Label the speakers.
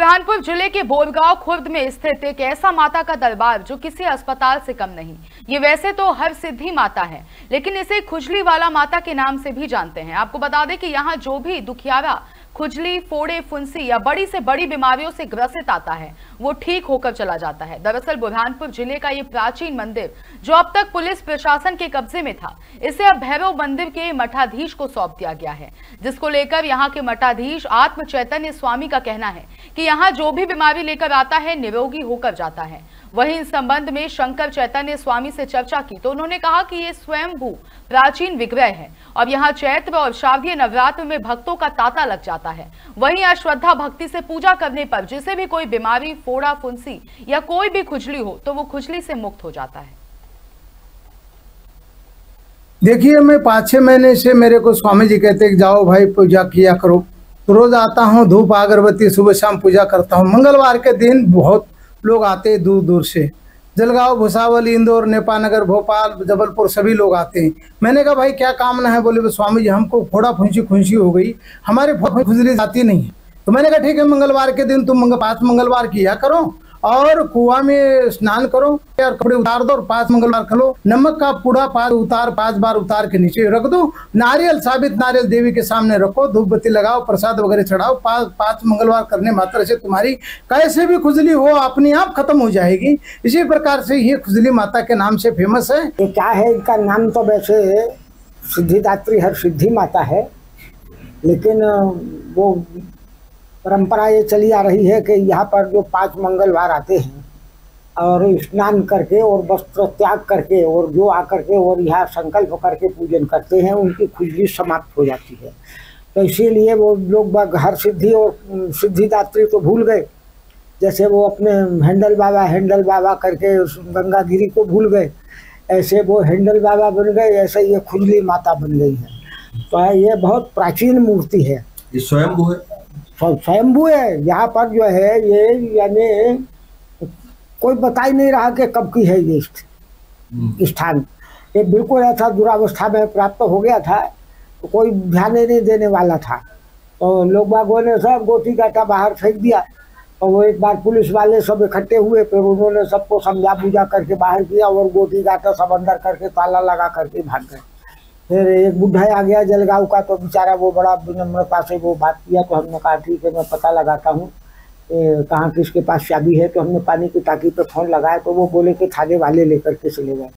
Speaker 1: बुरहानपुर ज़िले के बोरगांव खुर्द में स्थित एक ऐसा माता का दरबार जो किसी अस्पताल से कम नहीं। ये वैसे तो हर सिद्धि माता है, लेकिन इसे खुजली वाला माता के नाम से भी जानते हैं। आपको बता दें कि यहाँ जो भी दुखियारा खुजली, फोड़े, फुंसी या बड़ी से बड़ी बीमारियों से ग्रसित आता है। वो ठीक होकर चला जाता है। दरअसल बुरहानपुर ज़िले का ये प्राचीन मंदिर, जो अब तक पुलिस प्रशासन के कब्जे में था, इसे अब भैरव मंदिर के मठाधीश को सौंप दिया गया है, जिसको लेकर यहाँ के मठाधीश आत्म चैतन्य स्वामी का कहना है कि यहाँ जो भी बीमारी लेकर आता है, निरोगी होकर जाता है। वहीं इस संबंध में शंकर चैतन्य स्वामी से चर्चा की तो उन्होंने कहा कि ये स्वयंभू प्राचीन विग्रह है, और यहाँ चैत्र और शारदीय नवरात्र में भक्तों का तांता लग जाता है। वहीं अश्रद्धा भक्ति से पूजा करने पर जिसे भी कोई बीमारी, फोड़ा, फुंसी या कोई भी खुजली हो तो वो खुजली से मुक्त हो जाता है।
Speaker 2: देखिए, मैं पाँच छः महीने से मेरे को स्वामी जी कहते कि जाओ भाई, पूजा किया करो। तो रोज आता हूँ, धूप, अगरबत्ती, सुबह शाम पूजा करता हूँ। मंगलवार के दिन बहुत लोग आते दूर दूर से। जलगांव, भुसावल, इंदौर नेपानगर भोपाल, जबलपुर सभी लोग आते हैं। मैंने कहा, भाई, क्या कामना है? बोले स्वामी जी, हमको फोड़ा फुंसी खुंसी हो गई। हमारे खुजली जाती नहीं है। तो मैंने कहा, ठीक है, मंगलवार के दिन तुम मंगल पाँच मंगलवार किया करो। और कुआ में स्नान करो और कपड़े उतार दो और पाँच मंगलवार खलो नमक का पूरा पाँच उतार, पाँच बार उतार के नीचे रख दो। नारियल, साबित नारियल देवी के सामने रखो धूप बत्ती लगाओ, प्रसाद वगैरह चढ़ाओ। पाँच पाँच मंगलवार करने मात्र से तुम्हारी कैसे भी खुजली हो, अपने आप खत्म हो जाएगी। इसी प्रकार से ये खुजली माता के नाम से फ़ेमस है।
Speaker 3: ये क्या है? इनका नाम तो वैसे सिद्धिदात्री हर सिद्धि माता है, लेकिन वो परंपरा ये चली आ रही है कि यहाँ पर जो पाँच मंगलवार आते हैं और स्नान करके और वस्त्र त्याग करके और जो आकर के और यहाँ संकल्प करके पूजन करते हैं, उनकी खुजली समाप्त हो जाती है। तो इसीलिए वो लोग हर सिद्धि और सिद्धिदात्री तो भूल गए। जैसे वो अपने हैंडल बाबा हैंडल बाबा करके गंगा गिरी को भूल गए। ऐसे वो हैंडल बाबा बन गए, ऐसे ये खुजली माता बन गई है। तो ये बहुत प्राचीन मूर्ति है।
Speaker 4: ये स्वयं है?
Speaker 3: स्वयंभू है। यहाँ पर जो है ये यानी कोई बता ही नहीं रहा कि कब की है ये हम्म। स्थान। ये बिल्कुल ऐसा दुरावस्था में प्राप्त हो गया था तो कोई ध्यान ही नहीं देने वाला था। तो लोग बागों ने सब गोटी काटा बाहर फेंक दिया और वो एक बार पुलिस वाले सब इकट्ठे हुए फिर उन्होंने सबको समझा बुझा करके बाहर किया और गोटी काटा सब अंदर करके ताला लगा करके भाग गए। फिर एक बुढ़ा आ गया जलगांव का तो बेचारा वो बड़ा विनम्रता से वो बात किया तो हमने कहा, ठीक है, मैं पता लगाता हूँ कहाँ किसके पास चाबी है? तो हमने पानी की टाकी पर फ़ोन लगाया तो वो बोले कि थाने वाले लेकर के चले गए।